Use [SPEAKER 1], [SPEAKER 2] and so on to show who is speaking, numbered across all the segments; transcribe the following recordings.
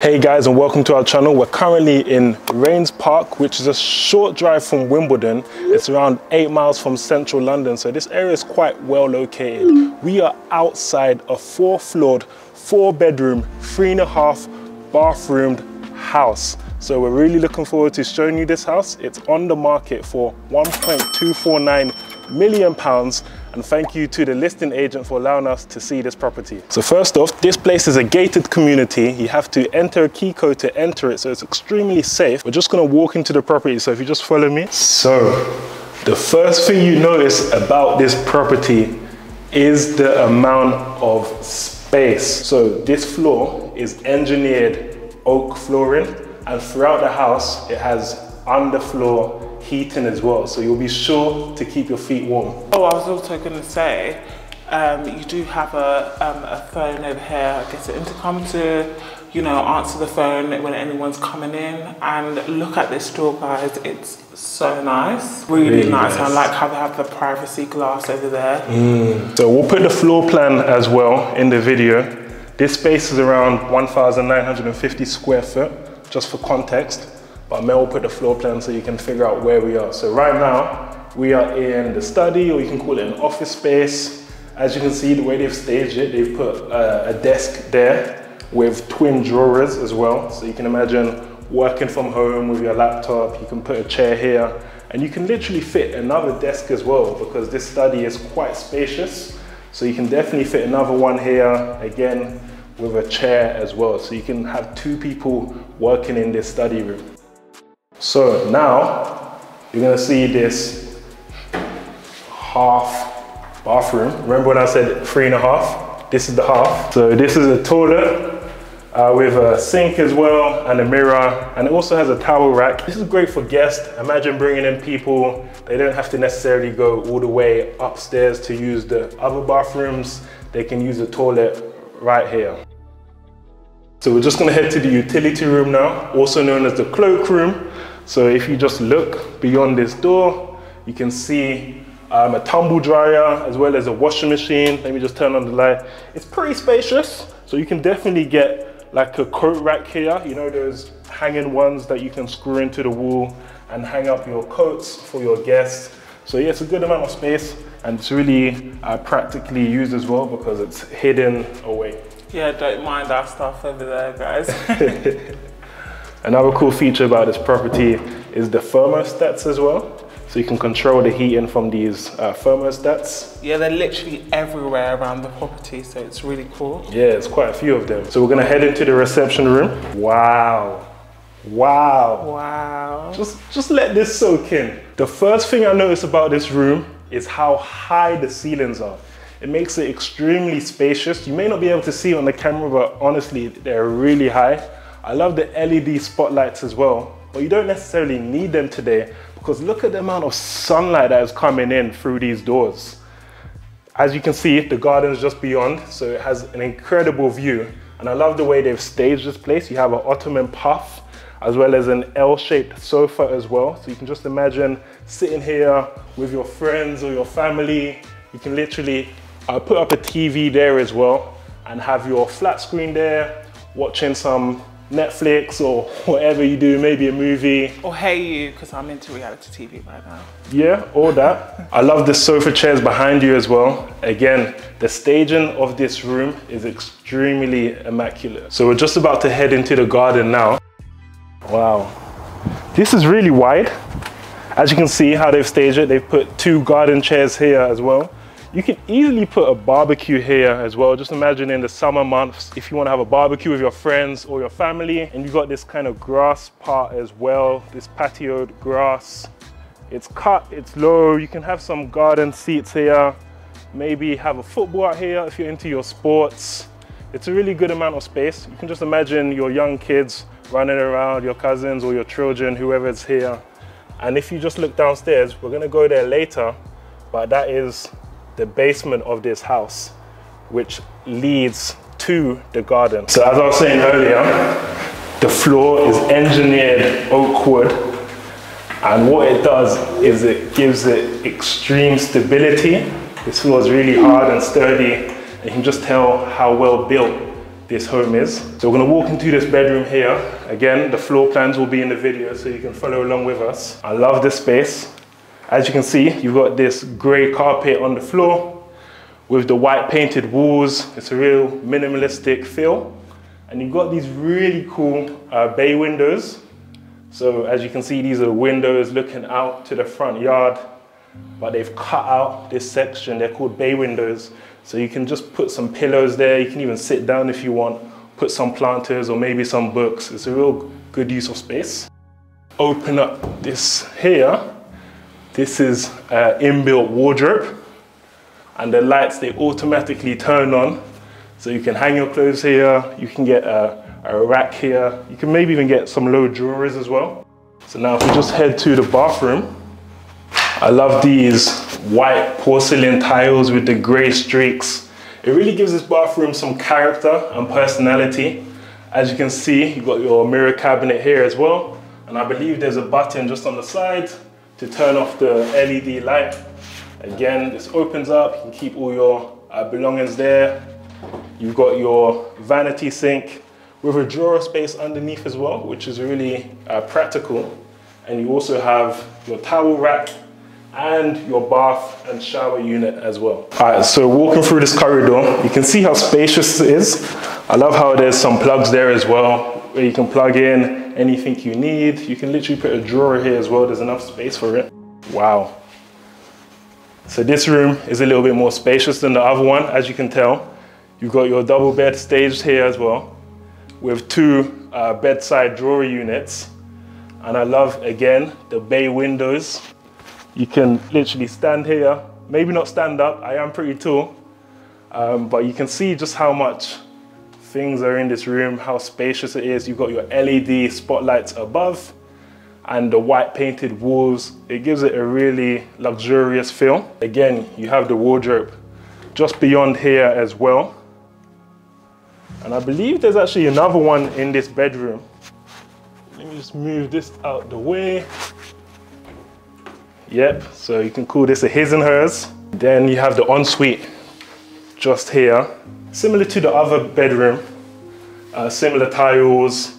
[SPEAKER 1] Hey guys and welcome to our channel. We're currently in Raynes Park, which is a short drive from Wimbledon. It's around eight miles from central London, so this area is quite well located. We are outside a four floored, four bedroom, three and a half bathroomed house. So we're really looking forward to showing you this house. It's on the market for 1.249 million pounds and thank you to the listing agent for allowing us to see this property. So first off, this place is a gated community. You have to enter a key code to enter it, so it's extremely safe. We're just gonna walk into the property, so if you just follow me. So, the first thing you notice about this property is the amount of space. So this floor is engineered oak flooring and throughout the house, it has underfloor heating as well. So you'll be sure to keep your feet warm.
[SPEAKER 2] Oh, I was also going to say, um, you do have a, um, a phone over here, I guess an intercom to, you know, answer the phone when anyone's coming in. And look at this door, guys. It's so nice. Really,
[SPEAKER 1] Really
[SPEAKER 2] nice.
[SPEAKER 1] nice.
[SPEAKER 2] I like how they have the privacy glass over there.
[SPEAKER 1] So we'll put the floor plan as well in the video. This space is around 1,950 square foot, just for context. But Mel will put the floor plan so you can figure out where we are. So right now, we are in the study, or you can call it an office space. As you can see, the way they've staged it, they've put uh, a desk there with twin drawers as well. So you can imagine working from home with your laptop, you can put a chair here, and you can literally fit another desk as well because this study is quite spacious. So you can definitely fit another one here, again, with a chair as well. So you can have two people working in this study room. So now you're gonna see this half bathroom. Remember when I said three and a half? This is the half. So this is a toilet uh, with a sink as well and a mirror and it also has a towel rack. This is great for guests. Imagine bringing in people. They don't have to necessarily go all the way upstairs to use the other bathrooms. They can use the toilet right here. So we're just gonna head to the utility room now, also known as the cloak room. So if you just look beyond this door, you can see um, a tumble dryer as well as a washing machine. Let me just turn on the light. It's pretty spacious, so you can definitely get like a coat rack here. You know those hanging ones that you can screw into the wall and hang up your coats for your guests. So yeah, it's a good amount of space and it's really uh, practically used as well because it's hidden away.
[SPEAKER 2] Yeah, don't mind our stuff over there, guys.
[SPEAKER 1] Another cool feature about this property is the thermostats as well. So you can control the heating from these uh, thermostats.
[SPEAKER 2] yeah, they're literally everywhere around the property, so it's really cool.
[SPEAKER 1] Yeah, it's quite a few of them. So we're gonna head into the reception room. Wow, wow.
[SPEAKER 2] Wow.
[SPEAKER 1] Just, just let this soak in. The first thing I notice about this room is how high the ceilings are. It makes it extremely spacious. You may not be able to see on the camera, but honestly, they're really high. I love the LED spotlights as well, but you don't necessarily need them today because look at the amount of sunlight that is coming in through these doors. As you can see, the garden is just beyond, so it has an incredible view. And I love the way they've staged this place. You have an Ottoman puff, as well as an L-shaped sofa as well. So you can just imagine sitting here with your friends or your family. You can literally uh, put up a TV there as well and have your flat screen there, watching some Netflix or whatever you do, maybe a movie.
[SPEAKER 2] Or hey you, because I'm into reality TV right now.
[SPEAKER 1] Yeah, all that. I love the sofa chairs behind you as well. Again, the staging of this room is extremely immaculate. So we're just about to head into the garden now. Wow. This is really wide. As you can see how they've staged it, they've put two garden chairs here as well. You can easily put a barbecue here as well. Just imagine in the summer months, if you want to have a barbecue with your friends or your family, and you've got this kind of grass part as well, this patioed grass. It's cut, it's low. You can have some garden seats here. Maybe have a football out here if you're into your sports. It's a really good amount of space. You can just imagine your young kids running around, your cousins or your children, whoever's here. And if you just look downstairs, we're gonna go there later, but that is the basement of this house, which leads to the garden. So as I was saying earlier, the floor is engineered oak wood and what it does is it gives it extreme stability. This floor is really hard and sturdy. And you can just tell how well built this home is. So we're gonna walk into this bedroom here. Again, the floor plans will be in the video so you can follow along with us. I love this space. As you can see, you've got this gray carpet on the floor with the white painted walls. It's a real minimalistic feel. And you've got these really cool uh, bay windows. So as you can see, these are windows looking out to the front yard, but they've cut out this section. They're called bay windows. So you can just put some pillows there. You can even sit down if you want, put some planters or maybe some books. It's a real good use of space. Open up this here. This is an inbuilt wardrobe and the lights, they automatically turn on so you can hang your clothes here, you can get a, a rack here, you can maybe even get some low drawers as well. So now if we just head to the bathroom, I love these white porcelain tiles with the gray streaks. It really gives this bathroom some character and personality. As you can see, you've got your mirror cabinet here as well. And I believe there's a button just on the side to turn off the LED light. Again, this opens up, you can keep all your uh, belongings there. You've got your vanity sink with a drawer space underneath as well, which is really uh, practical. And you also have your towel rack and your bath and shower unit as well. All right, so walking through this corridor, you can see how spacious it is. I love how there's some plugs there as well, where you can plug in anything you need. You can literally put a drawer here as well. There's enough space for it. Wow. So this room is a little bit more spacious than the other one, as you can tell. You've got your double bed staged here as well with two uh, bedside drawer units. And I love, again, the bay windows. You can literally stand here, maybe not stand up, I am pretty tall, um, but you can see just how much things are in this room, how spacious it is. You've got your LED spotlights above and the white painted walls. It gives it a really luxurious feel. Again, you have the wardrobe just beyond here as well. And I believe there's actually another one in this bedroom. Let me just move this out the way. Yep, so you can call this a his and hers. Then you have the ensuite just here. Similar to the other bedroom, uh, similar tiles,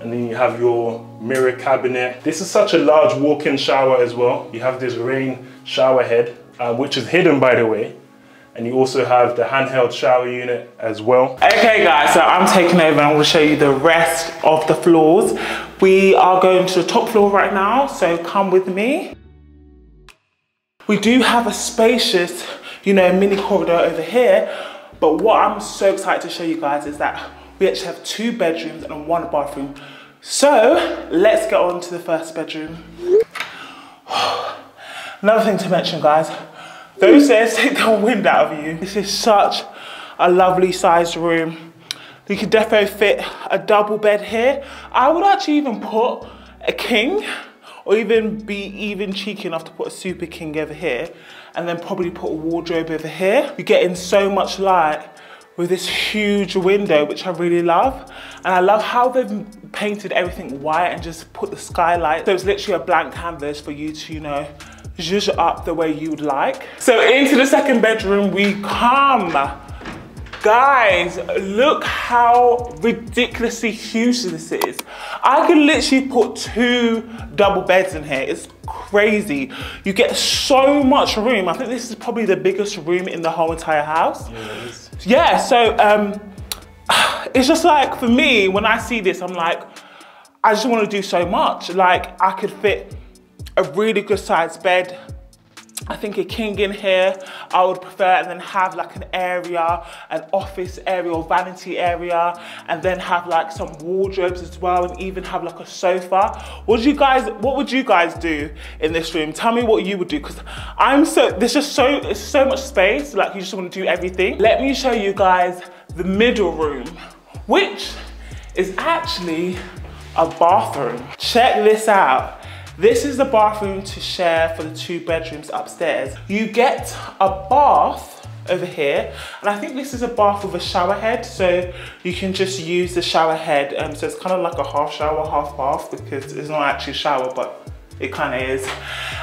[SPEAKER 1] and then you have your mirror cabinet. This is such a large walk-in shower as well. You have this rain shower head, uh, which is hidden by the way. And you also have the handheld shower unit as well.
[SPEAKER 2] Okay guys, so I'm taking over and I'm gonna show you the rest of the floors. We are going to the top floor right now, so come with me. We do have a spacious, you know, mini corridor over here, but what I'm so excited to show you guys is that we actually have two bedrooms and one bathroom. So let's get on to the first bedroom. Another thing to mention guys, those stairs take the wind out of you. This is such a lovely sized room. You could definitely fit a double bed here. I would actually even put a king or even be even cheeky enough to put a super king over here and then probably put a wardrobe over here. You're getting so much light with this huge window, which I really love. And I love how they've painted everything white and just put the skylight. So it's literally a blank canvas for you to, you know, zhuzh up the way you would like. So into the second bedroom we come. Guys, look how ridiculously huge this is. I could literally put two double beds in here. It's crazy. You get so much room. I think this is probably the biggest room in the whole entire house. Yeah, yeah so um, it's just like, for me, when I see this, I'm like, I just want to do so much. Like, I could fit a really good sized bed. I think a king in here, I would prefer, and then have like an area, an office area or vanity area, and then have like some wardrobes as well, and even have like a sofa. What you guys, what would you guys do in this room? Tell me what you would do, because I'm so, there's just so, it's so much space, like you just want to do everything. Let me show you guys the middle room, which is actually a bathroom. Check this out. This is the bathroom to share for the two bedrooms upstairs. You get a bath over here and I think this is a bath with a shower head so you can just use the shower head um, so it's kind of like a half shower half bath because it's not actually a shower but It kind of is.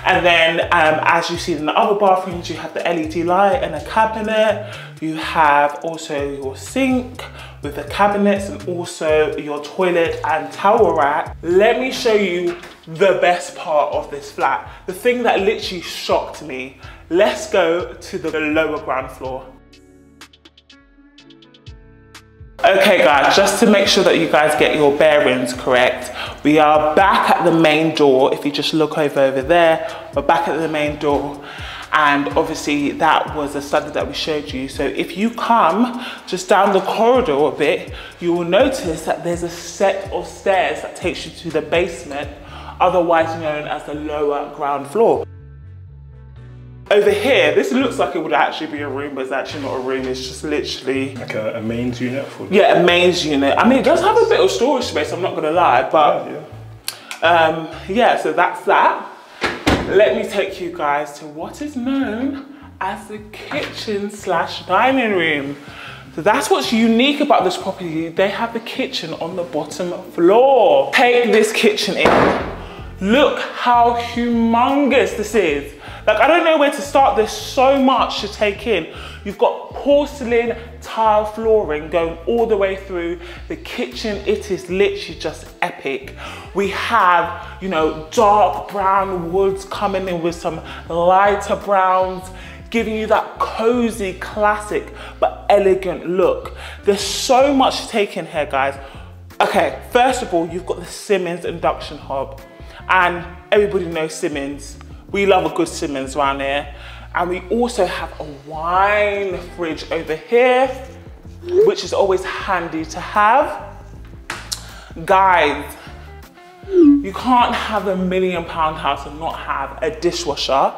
[SPEAKER 2] And then um, as you see in the other bathrooms, you have the LED light and a cabinet. You have also your sink with the cabinets and also your toilet and towel rack. Let me show you the best part of this flat. The thing that literally shocked me. Let's go to the lower ground floor. Okay guys, just to make sure that you guys get your bearings correct, we are back at the main door. If you just look over over there, we're back at the main door. And obviously that was a study that we showed you. So if you come just down the corridor a bit, you will notice that there's a set of stairs that takes you to the basement, otherwise known as the lower ground floor. Over here, this looks like it would actually be a room, but it's actually not a room. It's just literally
[SPEAKER 1] like a, a mains unit for.
[SPEAKER 2] Yeah, a mains unit. I mean, it does have a bit of storage space. I'm not gonna lie, but yeah, yeah. Um, yeah. So that's that. Let me take you guys to what is known as the kitchen slash dining room. So that's what's unique about this property. They have the kitchen on the bottom floor. Take this kitchen in. Look how humongous this is. Like, I don't know where to start. There's so much to take in. You've got porcelain tile flooring going all the way through the kitchen. It is literally just epic. We have, you know, dark brown woods coming in with some lighter browns giving you that cozy, classic, but elegant look. There's so much to take in here, guys. Okay, first of all, you've got the Simmons induction hob. And everybody knows Simmons. We love a good Simmons around here. And we also have a wine fridge over here, which is always handy to have. Guys, you can't have a million pound house and not have a dishwasher.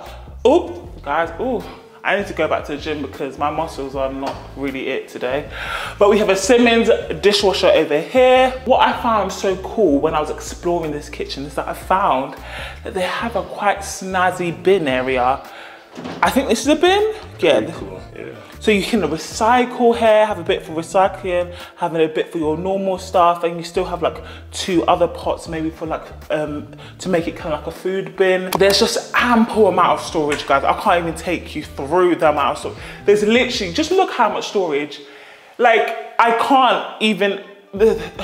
[SPEAKER 2] Oh, guys, oh, I need to go back to the gym because my muscles are not really it today. But we have a Simmons dishwasher over here. What I found so cool when I was exploring this kitchen is that I found that they have a quite snazzy bin area. I think this is a bin. Yeah. So you can recycle here, have a bit for recycling, having a bit for your normal stuff, and you still have like two other pots maybe for like, um, to make it kind of like a food bin. There's just ample amount of storage, guys. I can't even take you through the amount of storage. There's literally, just look how much storage. Like, I can't even,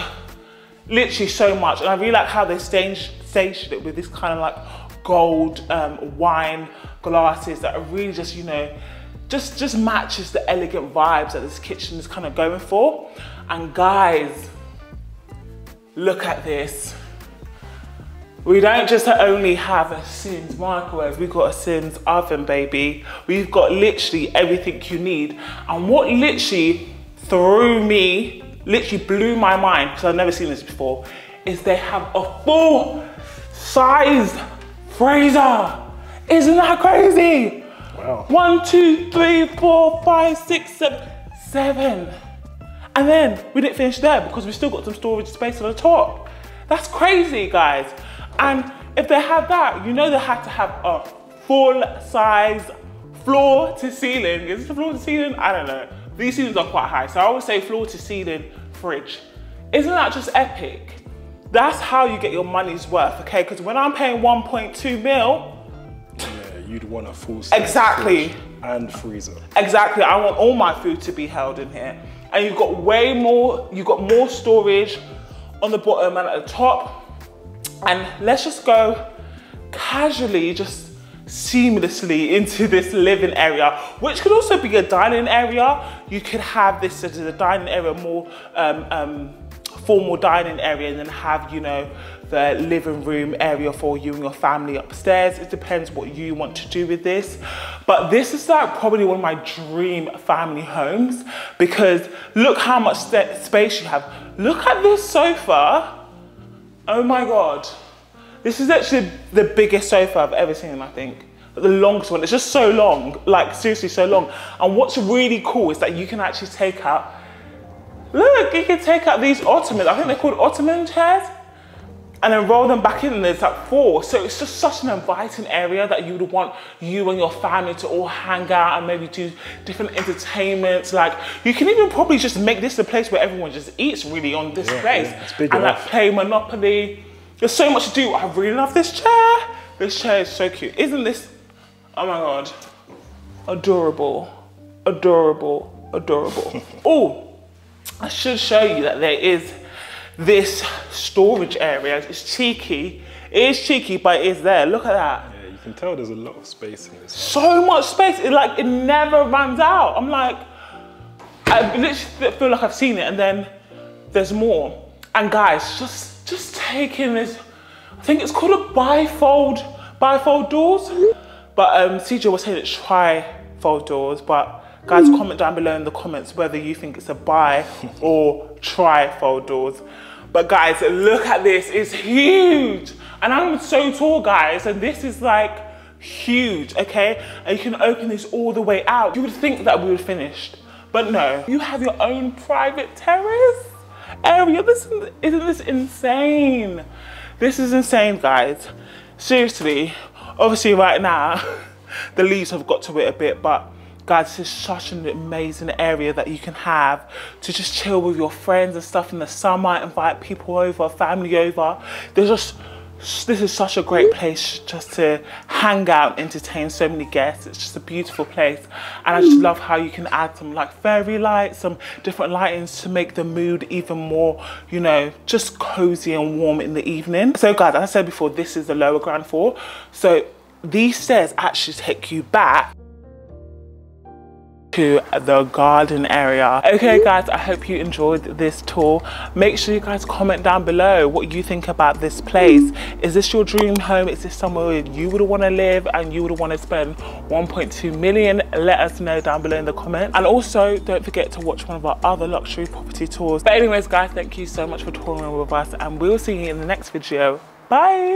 [SPEAKER 2] literally so much. And I really like how they staged, staged it with this kind of like gold um, wine glasses that are really just, you know, just, just matches the elegant vibes that this kitchen is kind of going for. And guys, look at this. We don't just only have a Sims microwave, we've got a Sims oven, baby. We've got literally everything you need. And what literally threw me, literally blew my mind, because I've never seen this before, is they have a full sized freezer. Isn't that crazy? Wow. One, two, three, four, five, six, seven, seven. And then we didn't finish there because we still got some storage space on the top. That's crazy, guys. And if they had that, you know they had to have a full size floor to ceiling. Is it floor to ceiling? I don't know. These ceilings are quite high. So I would say floor to ceiling fridge. Isn't that just epic? That's how you get your money's worth, okay? Because when I'm paying 1.2 mil,
[SPEAKER 1] you'd want a full
[SPEAKER 2] exactly
[SPEAKER 1] and freezer.
[SPEAKER 2] Exactly. I want all my food to be held in here, and you've got way more. You've got more storage on the bottom and at the top. And let's just go casually, just seamlessly into this living area, which could also be a dining area. You could have this as a dining area, more um, um, formal dining area, and then have, you know, the living room area for you and your family upstairs. It depends what you want to do with this. But this is like probably one of my dream family homes because look how much space you have. Look at this sofa. Oh my God. This is actually the biggest sofa I've ever seen, I think the longest one. It's just so long, like seriously so long. And what's really cool is that you can actually take out, look, you can take out these ottomans. I think they're called ottoman chairs and then roll them back in and there's like four. So it's just such an inviting area that you would want you and your family to all hang out and maybe do different entertainments. Like you can even probably just make this the place where everyone just eats really on this yeah, place. Yeah, and enough. like play Monopoly. There's so much to do. I really love this chair. This chair is so cute. Isn't this, oh my God, adorable, adorable, adorable. oh, I should show you that there is this storage area. It's cheeky. It is cheeky, but it is there. Look at that.
[SPEAKER 1] Yeah, you can tell there's a lot of space in this.
[SPEAKER 2] So much space. It like it never runs out. I'm like, I literally feel like I've seen it, and then there's more. And guys, just just taking this. I think it's called a bifold bifold doors. But um, CJ was saying it's trifold doors, but Guys, comment down below in the comments whether you think it's a buy or try fold doors. But guys, look at this, it's huge. And I'm so tall, guys, and this is like huge, okay? And you can open this all the way out. You would think that we would finished, but no. You have your own private terrace area. This, isn't this insane? This is insane, guys. Seriously, obviously right now, the leaves have got to it a bit, but Guys, this is such an amazing area that you can have to just chill with your friends and stuff in the summer, invite people over, family over. There's just, this is such a great place just to hang out, entertain so many guests. It's just a beautiful place. And I just love how you can add some like fairy lights, some different lightings to make the mood even more, you know, just cozy and warm in the evening. So guys, as I said before, this is the lower ground floor. So these stairs actually take you back to the garden area. Okay guys, I hope you enjoyed this tour. Make sure you guys comment down below what you think about this place. Is this your dream home? Is this somewhere you would want to live and you would want to spend 1.2 million? Let us know down below in the comments. And also don't forget to watch one of our other luxury property tours. But anyways guys, thank you so much for touring with us and we'll see you in the next video. Bye!